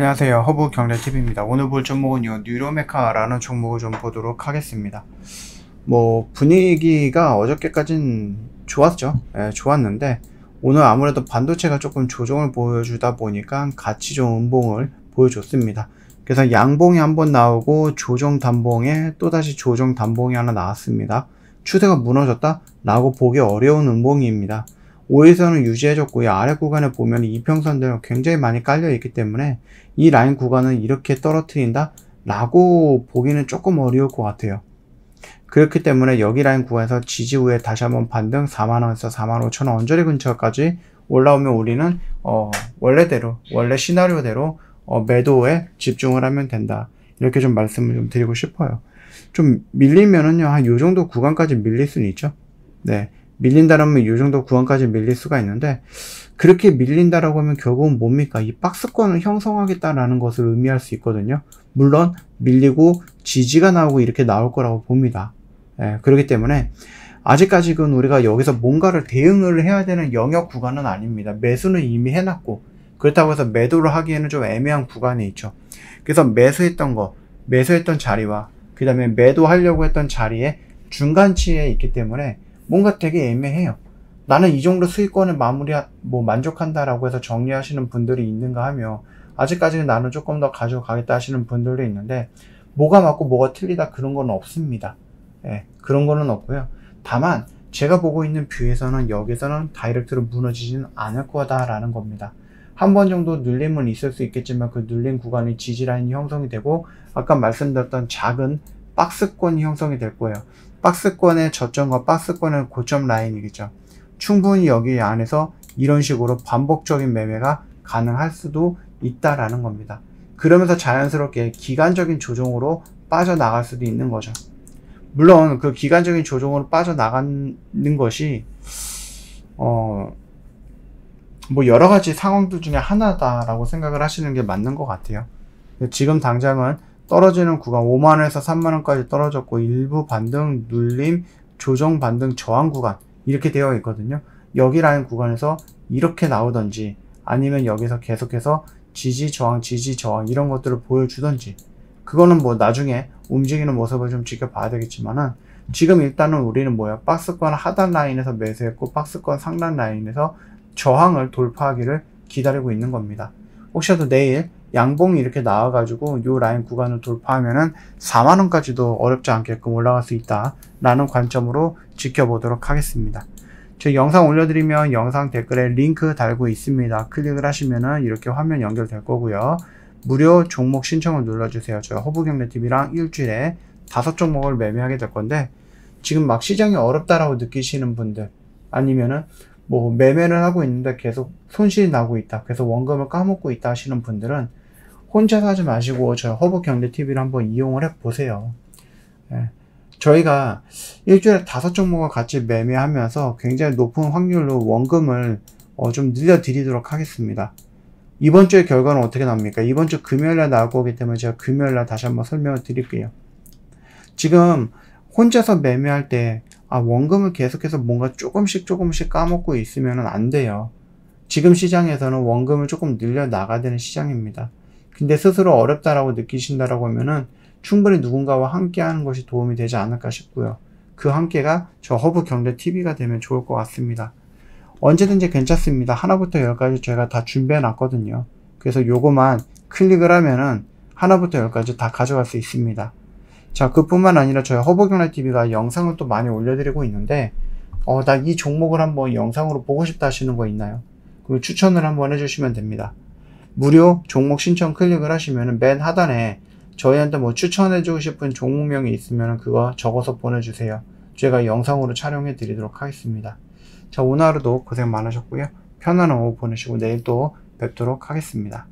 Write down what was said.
안녕하세요. 허브 경제TV입니다. 오늘 볼 종목은 요 뉴로메카라는 종목을 좀 보도록 하겠습니다. 뭐 분위기가 어저께까진 좋았죠. 예, 좋았는데 오늘 아무래도 반도체가 조금 조정을 보여주다 보니까 같이 좀 음봉을 보여줬습니다. 그래서 양봉이 한번 나오고 조정 단봉에 또다시 조정 단봉이 하나 나왔습니다. 추세가 무너졌다? 라고 보기 어려운 음봉입니다 5에서는 유지해줬고 이 아래 구간에 보면 이평선들은 굉장히 많이 깔려 있기 때문에 이 라인 구간은 이렇게 떨어뜨린다? 라고 보기는 조금 어려울 것 같아요. 그렇기 때문에 여기 라인 구간에서 지지 후에 다시 한번 반등 4만원에서 4만 5천원 언저리 근처까지 올라오면 우리는 어 원래대로 원래 시나리오대로 어 매도에 집중을 하면 된다. 이렇게 좀 말씀을 좀 드리고 싶어요. 좀 밀리면은요 한 요 정도 구간까지 밀릴 수는 있죠. 네 밀린다라면 이 정도 구간까지 밀릴 수가 있는데 그렇게 밀린다라고 하면 결국은 뭡니까? 이 박스권을 형성하겠다라는 것을 의미할 수 있거든요. 물론 밀리고 지지가 나오고 이렇게 나올 거라고 봅니다. 예, 그렇기 때문에 아직까지는 우리가 여기서 뭔가를 대응을 해야 되는 영역 구간은 아닙니다. 매수는 이미 해놨고 그렇다고 해서 매도를 하기에는 좀 애매한 구간이 있죠. 그래서 매수했던 거, 매수했던 자리와 그 다음에 매도하려고 했던 자리에 중간치에 있기 때문에 뭔가 되게 애매해요. 나는 이 정도 수익권을 마무리, 뭐 만족한다라고 해서 정리하시는 분들이 있는가 하며 아직까지는 나는 조금 더 가져가겠다 하시는 분들도 있는데 뭐가 맞고 뭐가 틀리다 그런 건 없습니다. 예, 그런 거는 없고요. 다만 제가 보고 있는 뷰에서는 여기서는 다이렉트로 무너지지는 않을 거다라는 겁니다. 한 번 정도 눌림은 있을 수 있겠지만 그 눌림 구간이 지지라인이 형성이 되고 아까 말씀드렸던 작은 박스권이 형성이 될 거예요. 박스권의 저점과 박스권의 고점 라인이겠죠. 충분히 여기 안에서 이런 식으로 반복적인 매매가 가능할 수도 있다라는 겁니다. 그러면서 자연스럽게 기간적인 조정으로 빠져나갈 수도 있는 거죠. 물론 그 기간적인 조정으로 빠져나가는 것이 어, 뭐 여러 가지 상황들 중에 하나다라고 생각을 하시는 게 맞는 것 같아요. 지금 당장은 떨어지는 구간 5만원에서 3만원까지 떨어졌고 일부 반등, 눌림, 조정 반등, 저항 구간 이렇게 되어 있거든요. 여기 라인 구간에서 이렇게 나오던지 아니면 여기서 계속해서 지지 저항 지지 저항 이런 것들을 보여주던지 그거는 뭐 나중에 움직이는 모습을 좀 지켜봐야 되겠지만은 지금 일단은 우리는 뭐야 박스권 하단 라인에서 매수했고 박스권 상단 라인에서 저항을 돌파하기를 기다리고 있는 겁니다. 혹시라도 내일 양봉이 이렇게 나와가지고 요 라인 구간을 돌파하면은 4만원까지도 어렵지 않게끔 올라갈 수 있다 라는 관점으로 지켜보도록 하겠습니다. 제 영상 올려드리면 영상 댓글에 링크 달고 있습니다. 클릭을 하시면은 이렇게 화면 연결될 거고요. 무료 종목 신청을 눌러주세요. 저 허브경례TV랑 일주일에 다섯 종목을 매매하게 될 건데 지금 막 시장이 어렵다라고 느끼시는 분들 아니면은 뭐 매매를 하고 있는데 계속 손실이 나고 있다. 그래서 원금을 까먹고 있다 하시는 분들은 혼자 사지 마시고 저 허브 경제 TV를 한번 이용을 해 보세요. 예. 저희가 일주일에 다섯 종목을 같이 매매하면서 굉장히 높은 확률로 원금을 어, 좀 늘려드리도록 하겠습니다. 이번 주의 결과는 어떻게 나옵니까? 이번 주 금요일날 나올 거기 때문에 제가 금요일날 다시 한번 설명을 드릴게요. 지금 혼자서 매매할 때 아, 원금을 계속해서 뭔가 조금씩 조금씩 까먹고 있으면 안 돼요. 지금 시장에서는 원금을 조금 늘려 나가야 되는 시장입니다. 근데 스스로 어렵다라고 느끼신다라고 하면은 충분히 누군가와 함께 하는 것이 도움이 되지 않을까 싶고요. 그 함께가 저 허브 경제 TV가 되면 좋을 것 같습니다. 언제든지 괜찮습니다. 하나부터 열까지 제가 다 준비해 놨거든요. 그래서 요거만 클릭을 하면은 하나부터 열까지 다 가져갈 수 있습니다. 자, 그뿐만 아니라 저희 허브경라 TV가 영상을 또 많이 올려드리고 있는데, 어, 나 이 종목을 한번 영상으로 보고 싶다 하시는 거 있나요? 그 추천을 한번 해주시면 됩니다. 무료 종목 신청 클릭을 하시면 맨 하단에 저희한테 뭐 추천해주고 싶은 종목명이 있으면 그거 적어서 보내주세요. 제가 영상으로 촬영해 드리도록 하겠습니다. 자, 오늘 하루도 고생 많으셨고요. 편안한 오후 보내시고 내일 또 뵙도록 하겠습니다.